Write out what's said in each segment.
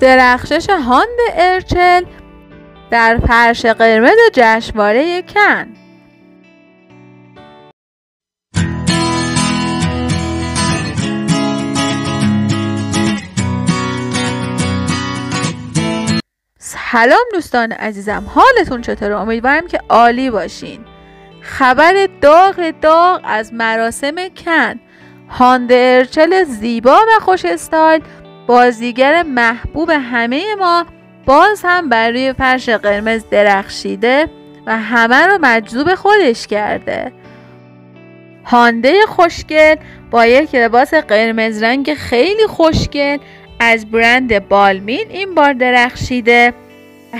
درخشش هاند ارچل در فرش قرمز جشنواره کن. سلام دوستان عزیزم حالتون چطوره امیدوارم که عالی باشین. خبر داغ داغ از مراسم کن. هاند ارچل زیبا و خوش استایل بازیگر محبوب همه ما باز هم بر روی فرش قرمز درخشیده و همه رو مجذوب خودش کرده. هانده خوشگل با یک لباس قرمز رنگ خیلی خوشگل از برند بالمین این بار درخشیده.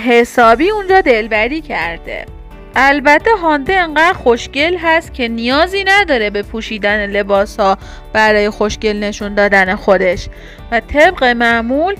حسابی اونجا دلبری کرده. البته هانده انقدر خوشگل هست که نیازی نداره به پوشیدن لباس ها برای خوشگل نشون دادن خودش. و طبق معمول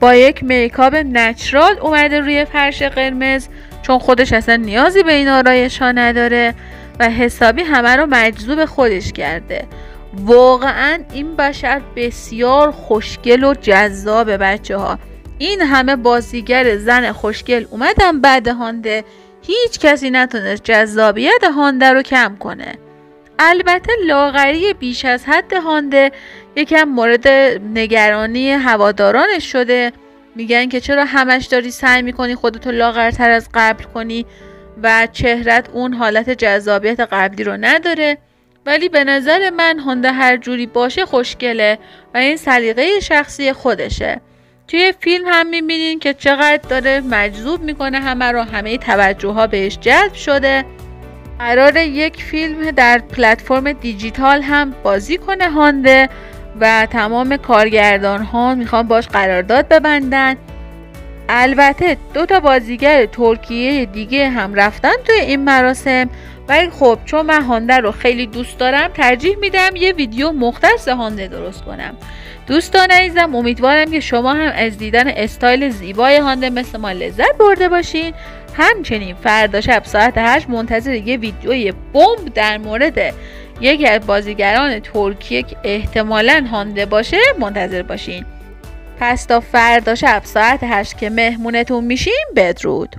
با یک میکاپ نچرال اومده روی فرش قرمز چون خودش اصلا نیازی به این آرایش ها نداره و حسابی همه رو مجذوب خودش کرده. واقعا این بشر بسیار خوشگل و جذاب بچه ها این همه بازیگر زن خوشگل اومدن بعد هانده هیچ کسی نتونست جذابیت هانده رو کم کنه. البته لاغری بیش از حد هانده یکم مورد نگرانی هوادارانش شده. میگن که چرا همش داری سعی می‌کنی خودتو لاغرتر از قبل کنی و چهرت اون حالت جذابیت قبلی رو نداره. ولی به نظر من هانده هر جوری باشه خوشگله و این سلیقه شخصی خودشه. توی فیلم هم می‌بینین که چقدر داره مجذوب می‌کنه همه رو همه توجه ها بهش جلب شده. قرار یک فیلم در پلتفرم دیجیتال هم بازی کنه هانده و تمام کارگردان ها می‌خوان باش قرارداد ببندن. البته دو تا بازیگر ترکیه دیگه هم رفتن توی این مراسم. ولی خب چون من هانده رو خیلی دوست دارم ترجیح میدم یه ویدیو مختص هانده درست کنم. دوستان عزیزم امیدوارم که شما هم از دیدن استایل زیبای هانده مثل ما لذت برده باشین. همچنین فردا شب ساعت 8 منتظر یه ویدیوی بمب در مورد یکی از بازیگران ترکیه که احتمالا هانده باشه منتظر باشین. پس تا فردا شب ساعت 8 که مهمونتون میشیم بدرود.